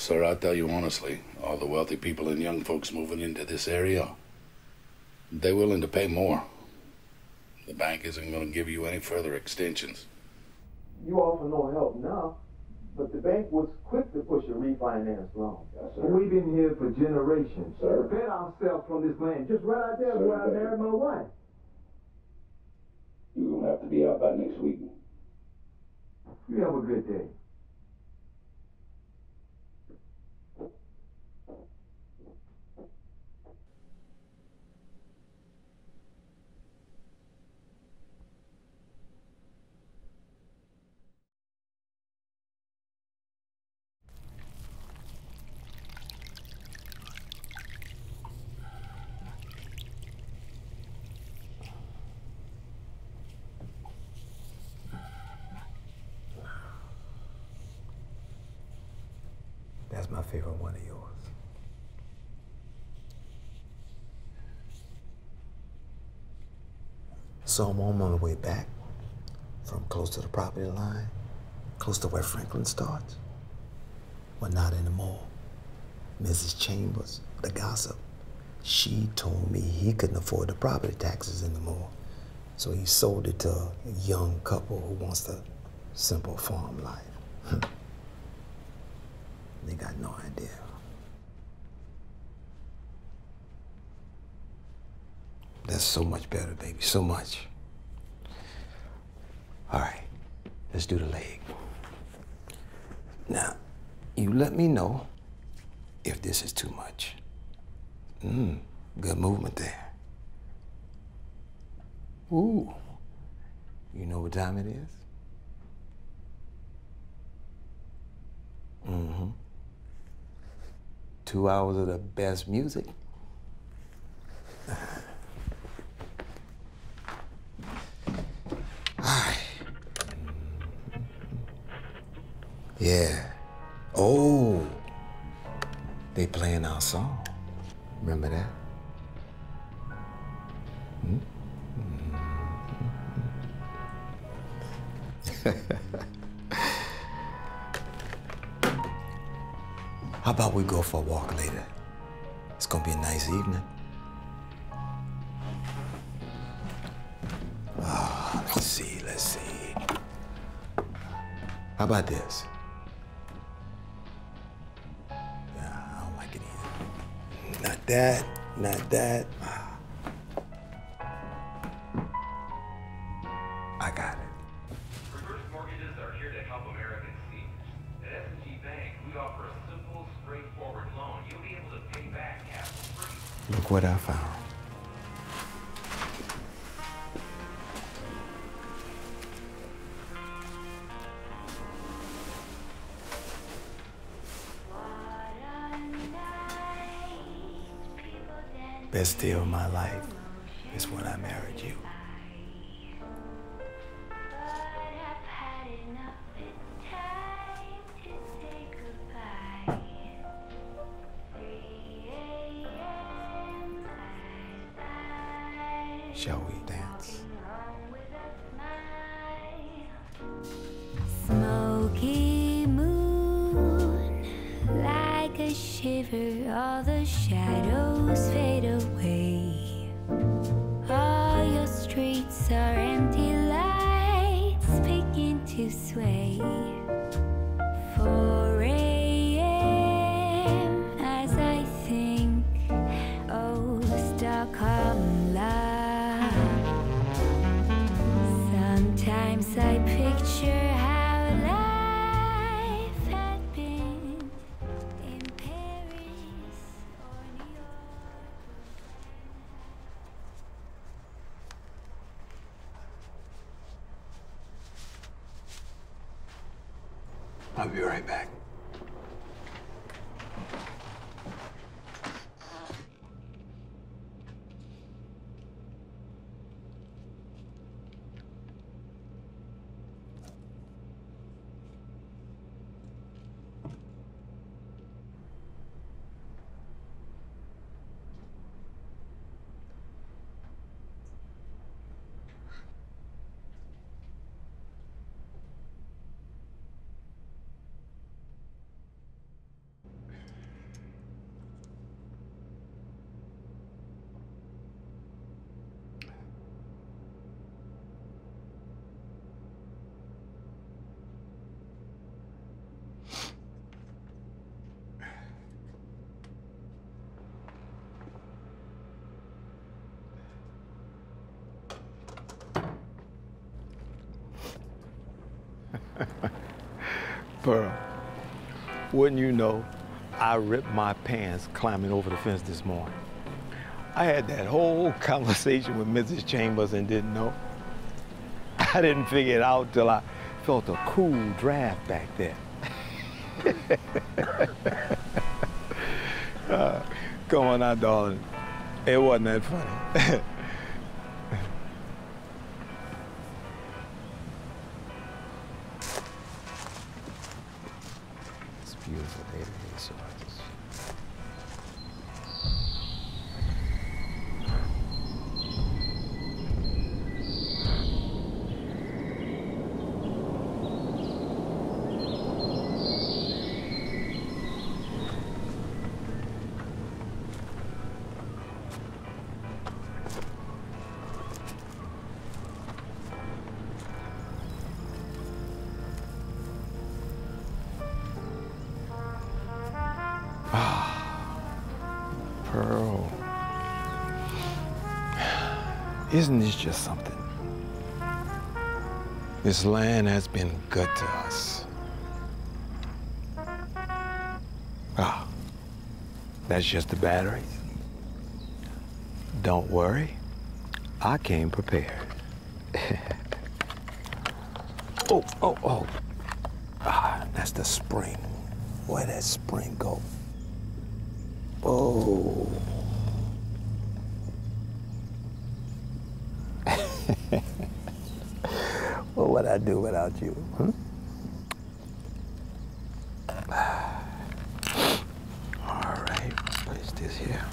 sir, I'll tell you honestly, all the wealthy people and young folks moving into this area, they're willing to pay more. The bank isn't going to give you any further extensions. You offer no help now, but the bank was quick to push a refinance loan. Yes, sir. We've been here for generations. Sir. Defend ourselves from this land. Just right out there Sir, where I married my wife. You're gonna have to be out by next week. You have a good day. That's my favorite one of yours. So I'm on my way back from close to the property line, close to where Franklin starts. Well, not anymore. Mrs. Chambers, the gossip, she told me he couldn't afford the property taxes anymore. So he sold it to a young couple who wants the simple farm life. They got no idea. That's so much better, baby. So much. All right, let's do the leg. Now, you let me know if this is too much. Mmm, good movement there. Ooh, you know what time it is? Two hours of the best music. Yeah. Oh. They playing our song. Remember that? Hmm? How about we go for a walk later? It's gonna be a nice evening. Ah, let's see, let's see. How about this? Yeah, I don't like it either. Not that, not that. Look what I found. Best day of my life is when I married you. I'll be right back. Pearl, wouldn't you know, I ripped my pants climbing over the fence this morning. I had that whole conversation with Mrs. Chambers and didn't know. I didn't figure it out till I felt a cool draft back there. uh, come on now, darling. It wasn't that funny. Isn't this just something? This land has been good to us. Ah, that's just the batteries. Don't worry, I came prepared. oh, oh, oh. Ah, that's the spring. Where'd that spring go? Oh. I do without you? Huh? All right, place this here.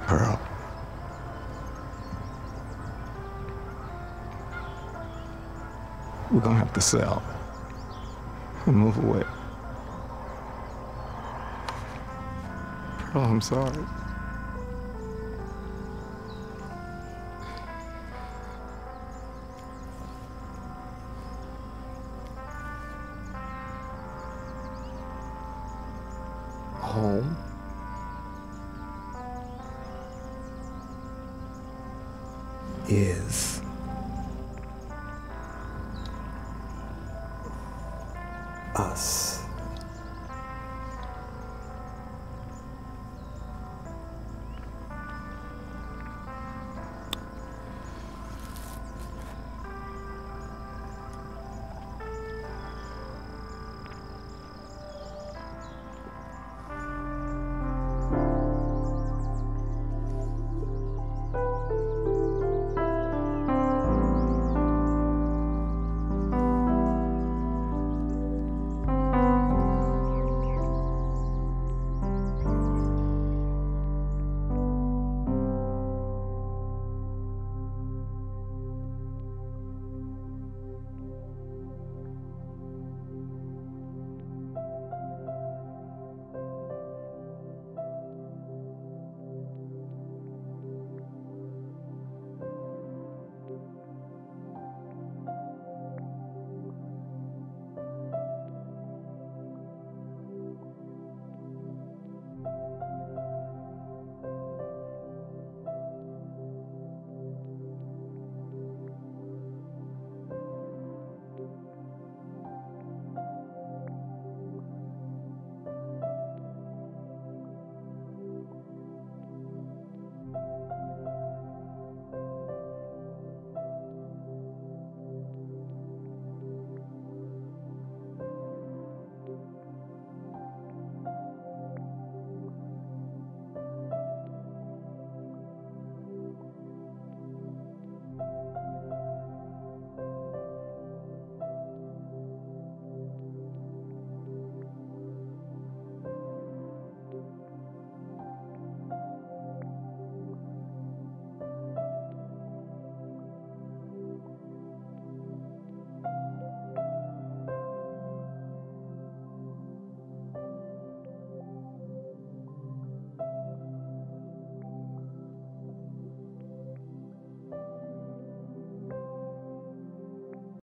Pearl. We're gonna have to sell and move away. Pearl, I'm sorry. Home. Is